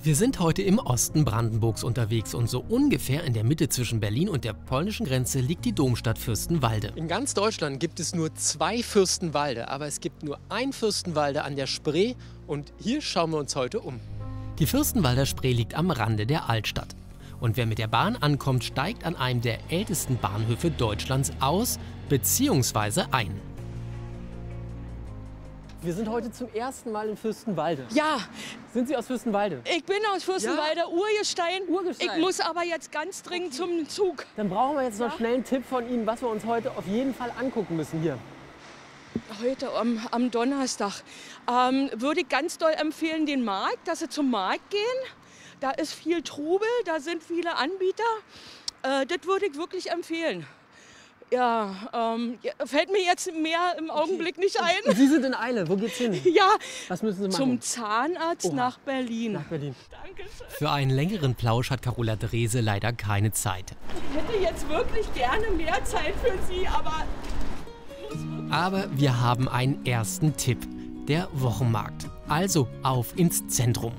Wir sind heute im Osten Brandenburgs unterwegs und so ungefähr in der Mitte zwischen Berlin und der polnischen Grenze liegt die Domstadt Fürstenwalde. In ganz Deutschland gibt es nur zwei Fürstenwalde, aber es gibt nur ein Fürstenwalde an der Spree und hier schauen wir uns heute um. Die Fürstenwalder Spree liegt am Rande der Altstadt. Und wer mit der Bahn ankommt, steigt an einem der ältesten Bahnhöfe Deutschlands aus bzw. ein. Wir sind heute zum ersten Mal in Fürstenwalde. Ja. Sind Sie aus Fürstenwalde? Ich bin aus Fürstenwalde, ja. Urgestein. Urgestein. Ich muss aber jetzt ganz dringend okay. zum Zug. Dann brauchen wir jetzt noch schnell einen Tipp von Ihnen, was wir uns heute auf jeden Fall angucken müssen hier. Heute am, am Donnerstag ähm, würde ich ganz doll empfehlen den Markt, dass Sie zum Markt gehen. Da ist viel Trubel, da sind viele Anbieter. Äh, das würde ich wirklich empfehlen. Ja, ähm, fällt mir jetzt mehr im Augenblick okay. nicht ein. Sie sind in Eile. Wo geht's hin? Ja. Was müssen Sie machen? Zum Zahnarzt Oha. nach Berlin. Nach Berlin. Dankeschön. Für einen längeren Plausch hat Carola Drese leider keine Zeit. Ich hätte jetzt wirklich gerne mehr Zeit für Sie, aber. Aber wir haben einen ersten Tipp. Der Wochenmarkt. Also auf ins Zentrum.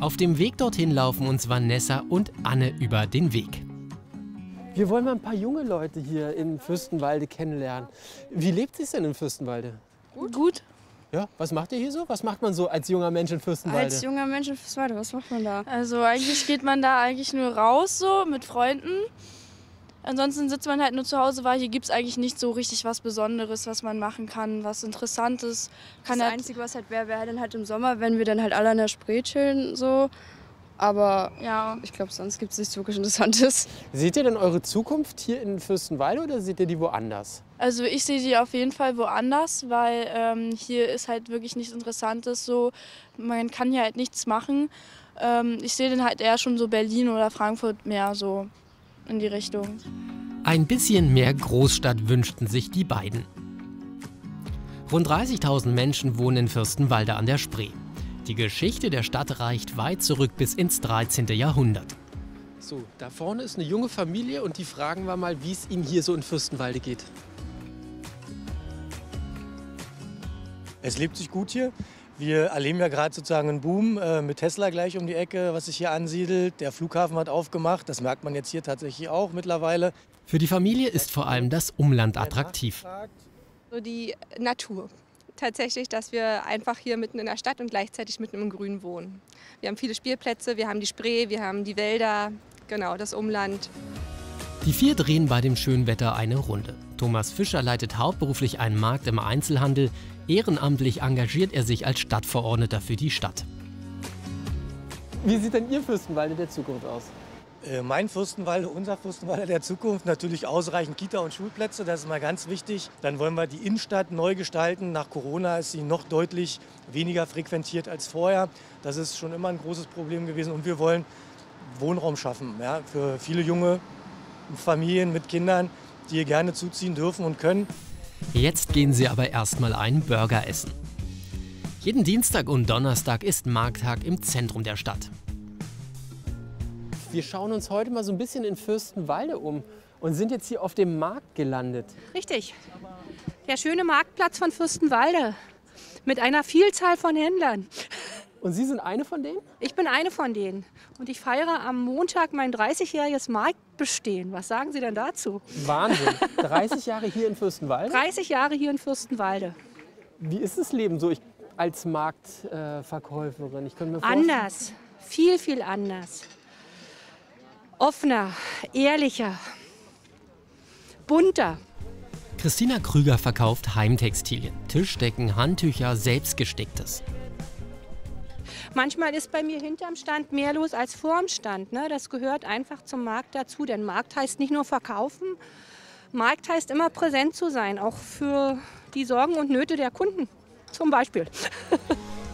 Auf dem Weg dorthin laufen uns Vanessa und Anne über den Weg. Wir wollen mal ein paar junge Leute hier in Fürstenwalde kennenlernen. Wie lebt es denn in Fürstenwalde? Gut. Gut. Ja, was macht ihr hier so? Was macht man so als junger Mensch in Fürstenwalde? Als junger Mensch in Fürstenwalde, was macht man da? Also eigentlich geht man da eigentlich nur raus so mit Freunden. Ansonsten sitzt man halt nur zu Hause, weil hier gibt es eigentlich nicht so richtig was Besonderes, was man machen kann, was Interessantes. Kann das halt Einzige, was halt wäre, wäre dann halt im Sommer, wenn wir dann halt alle an der Spree chillen so. Aber ja, ich glaube, sonst gibt es nichts wirklich Interessantes. Seht ihr denn eure Zukunft hier in Fürstenwalde oder seht ihr die woanders? Also ich sehe die auf jeden Fall woanders, weil ähm, hier ist halt wirklich nichts Interessantes. So, man kann hier halt nichts machen. Ähm, ich sehe dann halt eher schon so Berlin oder Frankfurt mehr so in die Richtung. Ein bisschen mehr Großstadt wünschten sich die beiden. Rund 30.000 Menschen wohnen in Fürstenwalde an der Spree. Die Geschichte der Stadt reicht weit zurück bis ins 13. Jahrhundert. So, da vorne ist eine junge Familie und die fragen wir mal, wie es ihnen hier so in Fürstenwalde geht. Es lebt sich gut hier. Wir erleben ja gerade sozusagen einen Boom äh, mit Tesla gleich um die Ecke, was sich hier ansiedelt. Der Flughafen hat aufgemacht, das merkt man jetzt hier tatsächlich auch mittlerweile. Für die Familie ist vor allem das Umland attraktiv. So die Natur tatsächlich, dass wir einfach hier mitten in der Stadt und gleichzeitig mitten im Grün wohnen. Wir haben viele Spielplätze, wir haben die Spree, wir haben die Wälder, genau, das Umland. Die vier drehen bei dem schönen Wetter eine Runde. Thomas Fischer leitet hauptberuflich einen Markt im Einzelhandel. Ehrenamtlich engagiert er sich als Stadtverordneter für die Stadt. Wie sieht denn Ihr Fürstenwalde der Zukunft aus? Äh, mein Fürstenwalde, unser Fürstenwalde der Zukunft, natürlich ausreichend Kita- und Schulplätze, das ist mal ganz wichtig. Dann wollen wir die Innenstadt neu gestalten. Nach Corona ist sie noch deutlich weniger frequentiert als vorher. Das ist schon immer ein großes Problem gewesen. Und wir wollen Wohnraum schaffen ja, für viele junge Familien mit Kindern, die hier gerne zuziehen dürfen und können. Jetzt gehen sie aber erstmal einen Burger essen. Jeden Dienstag und Donnerstag ist Markttag im Zentrum der Stadt. Wir schauen uns heute mal so ein bisschen in Fürstenwalde um und sind jetzt hier auf dem Markt gelandet. Richtig. Der schöne Marktplatz von Fürstenwalde mit einer Vielzahl von Händlern. Und Sie sind eine von denen? Ich bin eine von denen. Und ich feiere am Montag mein 30-jähriges Marktbestehen. Was sagen Sie denn dazu? Wahnsinn. 30 Jahre hier in Fürstenwalde? 30 Jahre hier in Fürstenwalde. Wie ist das Leben so ich, als Marktverkäuferin? Ich könnte mir anders. Viel, viel anders offener, ehrlicher, bunter. Christina Krüger verkauft Heimtextilien, Tischdecken, Handtücher, selbstgesticktes. Manchmal ist bei mir hinterm Stand mehr los als vorm Stand. Ne? Das gehört einfach zum Markt dazu. Denn Markt heißt nicht nur verkaufen, Markt heißt immer präsent zu sein, auch für die Sorgen und Nöte der Kunden zum Beispiel.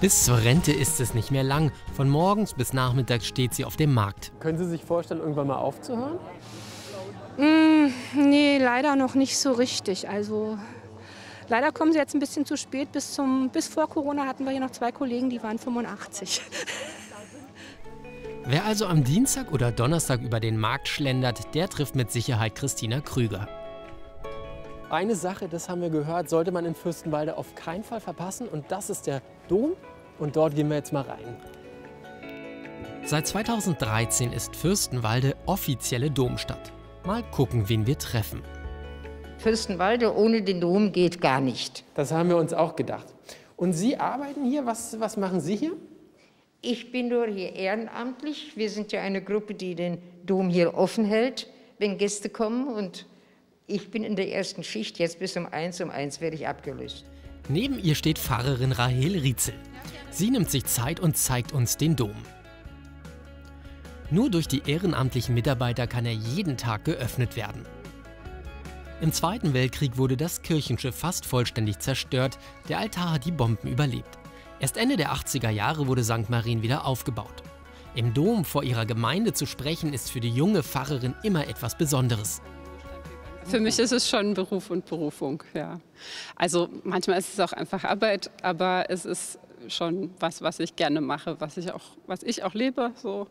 Bis zur Rente ist es nicht mehr lang. Von morgens bis nachmittags steht sie auf dem Markt. Können Sie sich vorstellen, irgendwann mal aufzuhören? Mm, nee, leider noch nicht so richtig. Also leider kommen sie jetzt ein bisschen zu spät. Bis, zum, bis vor Corona hatten wir hier noch zwei Kollegen, die waren 85. Wer also am Dienstag oder Donnerstag über den Markt schlendert, der trifft mit Sicherheit Christina Krüger. Eine Sache, das haben wir gehört, sollte man in Fürstenwalde auf keinen Fall verpassen und das ist der Dom Und dort gehen wir jetzt mal rein. Seit 2013 ist Fürstenwalde offizielle Domstadt. Mal gucken, wen wir treffen. Fürstenwalde ohne den Dom geht gar nicht. Das haben wir uns auch gedacht. Und Sie arbeiten hier? Was, was machen Sie hier? Ich bin nur hier ehrenamtlich. Wir sind ja eine Gruppe, die den Dom hier offen hält, wenn Gäste kommen. Und ich bin in der ersten Schicht, jetzt bis um eins. Um eins werde ich abgelöst. Neben ihr steht Pfarrerin Rahel Rietzel. Sie nimmt sich Zeit und zeigt uns den Dom. Nur durch die ehrenamtlichen Mitarbeiter kann er jeden Tag geöffnet werden. Im Zweiten Weltkrieg wurde das Kirchenschiff fast vollständig zerstört, der Altar hat die Bomben überlebt. Erst Ende der 80er Jahre wurde St. Marien wieder aufgebaut. Im Dom vor ihrer Gemeinde zu sprechen, ist für die junge Pfarrerin immer etwas Besonderes. Für mich ist es schon Beruf und Berufung, ja. Also manchmal ist es auch einfach Arbeit, aber es ist schon was, was ich gerne mache, was ich auch, was ich auch lebe, so,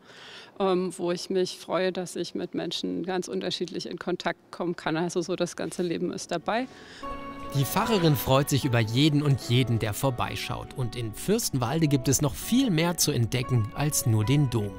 ähm, wo ich mich freue, dass ich mit Menschen ganz unterschiedlich in Kontakt kommen kann. Also so das ganze Leben ist dabei. Die Pfarrerin freut sich über jeden und jeden, der vorbeischaut. Und in Fürstenwalde gibt es noch viel mehr zu entdecken als nur den Dom.